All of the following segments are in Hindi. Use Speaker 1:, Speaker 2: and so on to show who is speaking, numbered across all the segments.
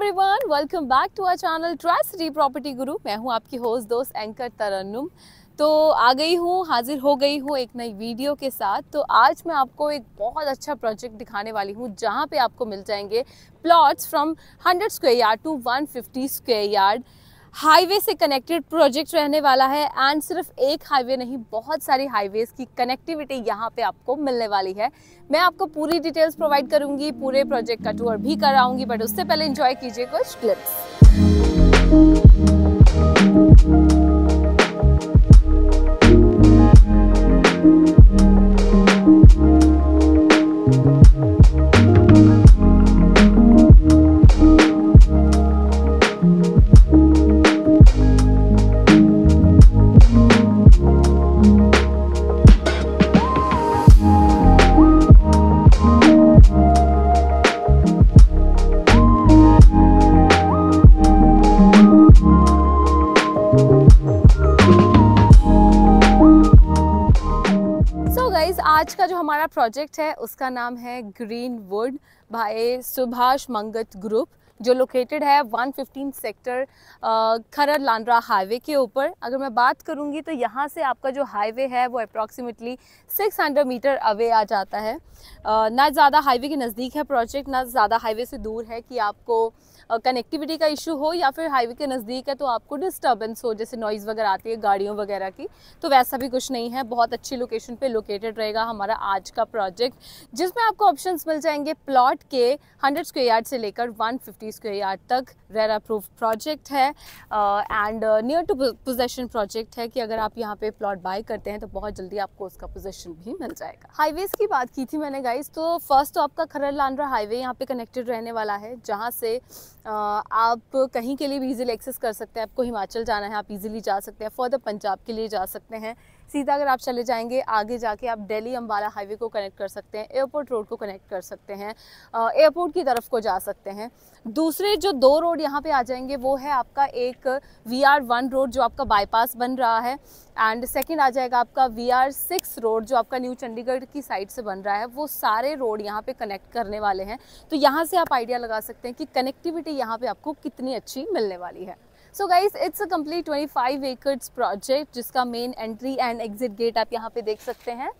Speaker 1: Everyone welcome back to our channel Tri City Property Guru मैं हूँ आपकी होस्ट दोस्त एंकर तरन्नुम तो आ गई हूँ, हाजिर हो गई हूँ एक नई वीडियो के साथ. तो आज मैं आपको एक बहुत अच्छा प्रोजेक्ट दिखाने वाली हूँ, जहाँ पे आपको मिल जाएँगे plots from 100 square yard to 150 square yard highway से कनेक्टेड प्रोजेक्ट रहने वाला है एंड सिर्फ़ एक हाईवे नहीं, बहुत सारी हाईवेज की कनेक्टिविटी यहाँ पे आपको मिलने वाली है। मैं आपको पूरी डिटेल्स प्रोवाइड करूँगी, पूरे प्रोजेक्ट का टूर भी कराऊँगी बट उससे पहले इंजॉय कीजिए कुछ क्लिप्स आज का जो हमारा प्रोजेक्ट है, उसका नाम है ग्रीन वुड भाई सुभाष मंगत ग्रुप जो लोकेटेड है 115 सेक्टर खरर लांड्रा हाईवे के ऊपर। अगर मैं बात करूँगी तो यहाँ से आपका जो हाईवे है वो अप्रॉक्सीमेटली 600 मीटर अवे आ जाता है। ना ज़्यादा हाईवे के नज़दीक है प्रोजेक्ट ना ज़्यादा हाईवे से दूर है कि आपको कनेक्टिविटी का इशू हो या फिर हाईवे के नज़दीक है तो आपको डिस्टर्बेंस हो, जैसे नॉइज़ वगैरह आती है, गाड़ियों वगैरह की तो वैसा भी कुछ नहीं है। बहुत अच्छी लोकेशन पे लोकेटेड रहेगा हमारा आज का प्रोजेक्ट जिसमें आपको ऑप्शंस मिल जाएँगे प्लॉट के 100 स्क्वेयर यार्ड से लेकर 150 स्क्वेयर यार्ड तक रेरा प्रूफ प्रोजेक्ट है and near to possession project है कि अगर आप यहाँ पे प्लॉट बाय करते हैं तो बहुत जल्दी आपको उसका पोजेशन भी मिल जाएगा। हाईवेज की बात की थी मैंने गाइस तो फ़र्स्ट तो आपका खरर लांड्रा हाईवे यहाँ पे कनेक्टेड रहने वाला है जहाँ से uh, आप कहीं के लिए भी इजीली एक्सेस कर सकते हैं आपको हिमाचल जाना है आप इजीली जा सकते हैं फर्दर पंजाब के लिए जा सकते हैं। सीधा अगर आप चले जाएँगे, आगे जाके आप दिल्ली अम्बाला हाईवे को कनेक्ट कर सकते हैं एयरपोर्ट रोड को कनेक्ट कर सकते हैं एयरपोर्ट की तरफ़ को जा सकते हैं। दूसरे जो दो रोड यहाँ पे आ जाएँगे, वो है आपका एक वी आर वन रोड जो आपका बाईपास बन रहा है एंड सेकेंड आ जाएगा आपका वी आर सिक्स रोड जो आपका न्यू चंडीगढ़ की साइड से बन रहा है, वो सारे रोड यहाँ पे कनेक्ट करने वाले हैं। तो यहाँ से आप आइडिया लगा सकते हैं कि कनेक्टिविटी यहाँ पे आपको कितनी अच्छी मिलने वाली है। So guys it's a complete 25 acres project जिसका main entry and exit gate आप यहाँ पे देख सकते हैं।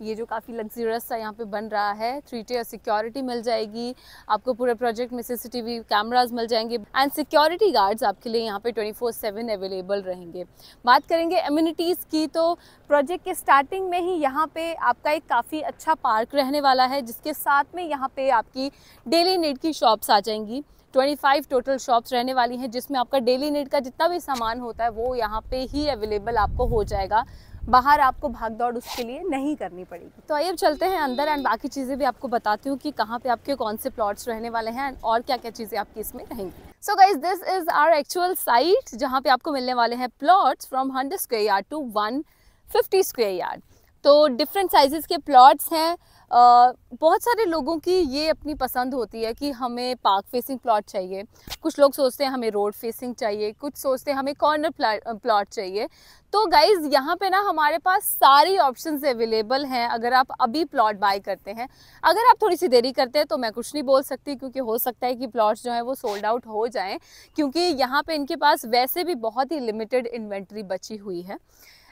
Speaker 1: ये जो काफ़ी लग्जरियस सा यहाँ पे बन रहा है थ्री टीयर सिक्योरिटी मिल जाएगी, आपको पूरे प्रोजेक्ट में सीसीटीवी कैमराज मिल जाएँगे एंड सिक्योरिटी गार्ड्स आपके लिए यहाँ पे 24 सेवन अवेलेबल रहेंगे। बात करेंगे एम्यूनिटीज़ की तो प्रोजेक्ट के स्टार्टिंग में ही यहाँ पे आपका एक काफ़ी अच्छा पार्क रहने वाला है, जिसके साथ में यहाँ पे आपकी डेली नीड की शॉप्स आ जाएँगी। 25 टोटल शॉप्स रहने वाली हैं, जिसमें आपका डेली नीड का जितना भी सामान होता है, वो यहाँ पे ही अवेलेबल आपको हो जाएगा। बाहर आपको भाग दौड़ उसके लिए नहीं करनी पड़ेगी। तो आइए अब चलते हैं अंदर एंड बाकी चीज़ें भी आपको बताती हूँ कि कहाँ पे आपके कौन से प्लॉट्स रहने वाले हैं और क्या क्या चीज़ें आपकी इसमें रहेंगी। So guys this is our actual site जहाँ पे आपको मिलने वाले हैं plots from hundred square yard to one fifty square yard तो डिफरेंट साइजेस के प्लॉट्स हैं बहुत सारे लोगों की ये अपनी पसंद होती है कि हमें पार्क फेसिंग प्लॉट चाहिए। कुछ लोग सोचते हैं हमें रोड फेसिंग चाहिए, कुछ सोचते हैं हमें कॉर्नर प्लॉट चाहिए। तो गाइज़ यहाँ पे ना हमारे पास सारी ऑप्शंस अवेलेबल हैं। अगर आप अभी प्लॉट बाय करते हैं, अगर आप थोड़ी सी देरी करते हैं तो मैं कुछ नहीं बोल सकती क्योंकि हो सकता है कि प्लॉट्स जो है वो सोल्ड आउट हो जाएँ, क्योंकि यहाँ पे इनके पास वैसे भी बहुत ही लिमिटेड इन्वेंट्री बची हुई है।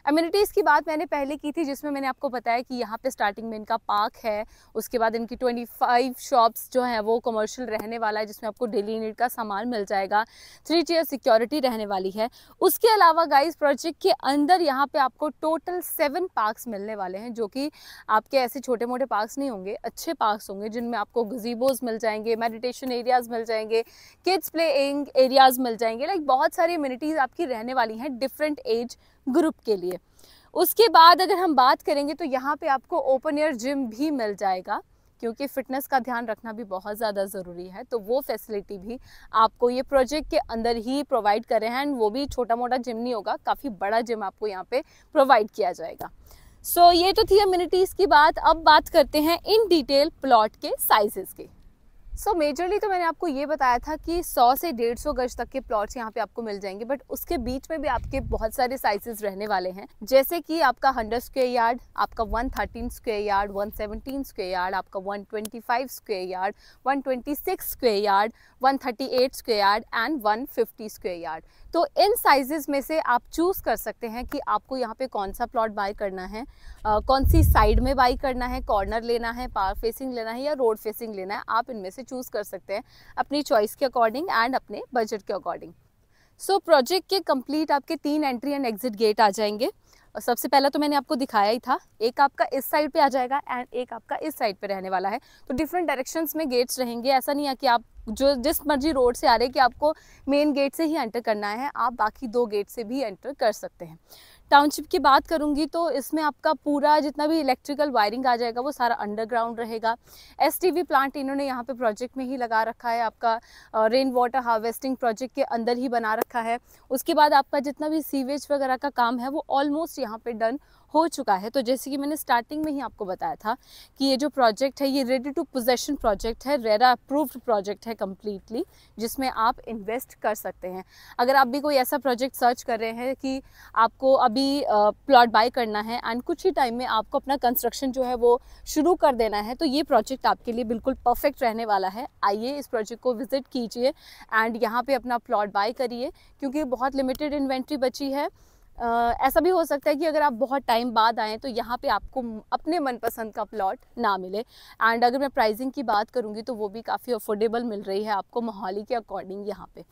Speaker 1: अम्यूनिटीज़ की बात मैंने पहले की थी, जिसमें मैंने आपको बताया कि यहाँ पे स्टार्टिंग में इनका पार्क है, उसके बाद इनकी 25 शॉप्स जो हैं, वो कमर्शियल रहने वाला है, जिसमें आपको डेली नीड का सामान मिल जाएगा। थ्री टीयर सिक्योरिटी रहने वाली है। उसके अलावा गाइस प्रोजेक्ट के अंदर यहाँ पे आपको टोटल सेवन पार्क्स मिलने वाले हैं, जो कि आपके ऐसे छोटे मोटे पार्क्स नहीं होंगे, अच्छे पार्क्स होंगे, जिनमें आपको गजीबोज मिल जाएँगे मेडिटेशन एरियाज़ मिल जाएँगे किड्स प्लेइंग एरियाज़ मिल जाएँगे। लाइक बहुत सारी अम्यूनिटीज़ आपकी रहने वाली हैं डिफरेंट एज ग्रुप के लिए। उसके बाद अगर हम बात करेंगे तो यहाँ पे आपको ओपन एयर जिम भी मिल जाएगा क्योंकि फिटनेस का ध्यान रखना भी बहुत ज़्यादा ज़रूरी है। तो वो फैसिलिटी भी आपको ये प्रोजेक्ट के अंदर ही प्रोवाइड कर रहे हैं एंड वो भी छोटा मोटा जिम नहीं होगा काफ़ी बड़ा जिम आपको यहाँ पे प्रोवाइड किया जाएगा। सो so, ये तो थी अम्यूनिटीज़ की बात। अब बात करते हैं इन डिटेल प्लॉट के साइजेस की। सो so, मेजरली तो मैंने आपको ये बताया था कि 100 से 150 गज तक के प्लॉट्स यहाँ पे आपको मिल जाएँगे बट उसके बीच में भी आपके बहुत सारे साइजेस रहने वाले हैं। जैसे कि आपका 100 स्क्वेयर यार्ड आपका 113 स्क्वेयर यार्ड 117 स्क्वेयर यार्ड आपका 125 square yard 126 square yard 138 square yard and 150 square yard तो इन साइजेस में से आप चूज़ कर सकते हैं कि आपको यहाँ पे कौन सा प्लॉट बाय करना है आ, कौन सी साइड में बाई करना है कॉर्नर लेना है पार फेसिंग लेना है या रोड फेसिंग लेना है आप इनमें से चूज़ कर सकते हैं अपनी चॉइस के अकॉर्डिंग एंड अपने बजट के अकॉर्डिंग सो प्रोजेक्ट के कंप्लीट आपके तीन एंट्री एंड एग्जिट गेट आ जाएँगे। और सबसे पहला तो मैंने आपको दिखाया ही था, एक आपका इस साइड पे आ जाएगा एंड एक आपका इस साइड पे रहने वाला है। तो डिफरेंट डायरेक्शंस में गेट्स रहेंगे, ऐसा नहीं है कि आप जो, जिस मर्ज़ी रोड से आ रहे कि आपको मेन गेट से ही एंटर करना है, आप बाकी दो गेट से भी एंटर कर सकते हैं। टाउनशिप की बात करूँगी तो इसमें आपका पूरा जितना भी इलेक्ट्रिकल वायरिंग आ जाएगा, वो सारा अंडरग्राउंड रहेगा। एसटीवी प्लांट इन्होंने यहाँ पे प्रोजेक्ट में ही लगा रखा है, आपका रेन वाटर हार्वेस्टिंग प्रोजेक्ट के अंदर ही बना रखा है। उसके बाद आपका जितना भी सीवेज वगैरह का काम है, वो ऑलमोस्ट यहाँ पे डन हो चुका है। तो जैसे कि मैंने स्टार्टिंग में ही आपको बताया था कि ये जो प्रोजेक्ट है, ये रेडी टू पोजेशन प्रोजेक्ट है रेरा अप्रूव्ड प्रोजेक्ट है कम्प्लीटली जिसमें आप इन्वेस्ट कर सकते हैं। अगर आप भी कोई ऐसा प्रोजेक्ट सर्च कर रहे हैं कि आपको अभी प्लॉट बाय करना है एंड कुछ ही टाइम में आपको अपना कंस्ट्रक्शन जो है वो शुरू कर देना है तो ये प्रोजेक्ट आपके लिए बिल्कुल परफेक्ट रहने वाला है। आइए इस प्रोजेक्ट को विज़िट कीजिए एंड यहाँ पे अपना प्लॉट बाय करिए, क्योंकि बहुत लिमिटेड इन्वेंट्री बची है। ऐसा भी हो सकता है कि अगर आप बहुत टाइम बाद आएँ तो यहाँ पे आपको अपने मनपसंद का प्लॉट ना मिले। एंड अगर मैं प्राइसिंग की बात करूँगी तो वो भी काफ़ी अफोर्डेबल मिल रही है आपको मोहाली के अकॉर्डिंग यहाँ पे।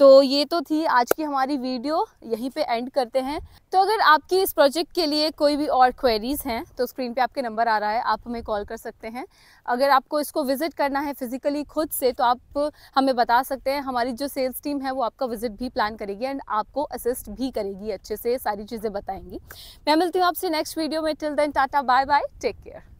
Speaker 1: तो ये तो थी आज की हमारी वीडियो यहीं पे एंड करते हैं। तो अगर आपकी इस प्रोजेक्ट के लिए कोई भी और क्वेरीज हैं तो स्क्रीन पर आपके नंबर आ रहा है, आप हमें कॉल कर सकते हैं। अगर आपको इसको विज़िट करना है फिजिकली खुद से तो आप हमें बता सकते हैं। हमारी जो सेल्स टीम है, वो आपका विज़िट भी प्लान करेगी एंड आपको असिस्ट भी करेगी, अच्छे से सारी चीज़ें बताएँगी। मैं मिलती हूँ आपसे नेक्स्ट वीडियो में। Till then tata bye bye take care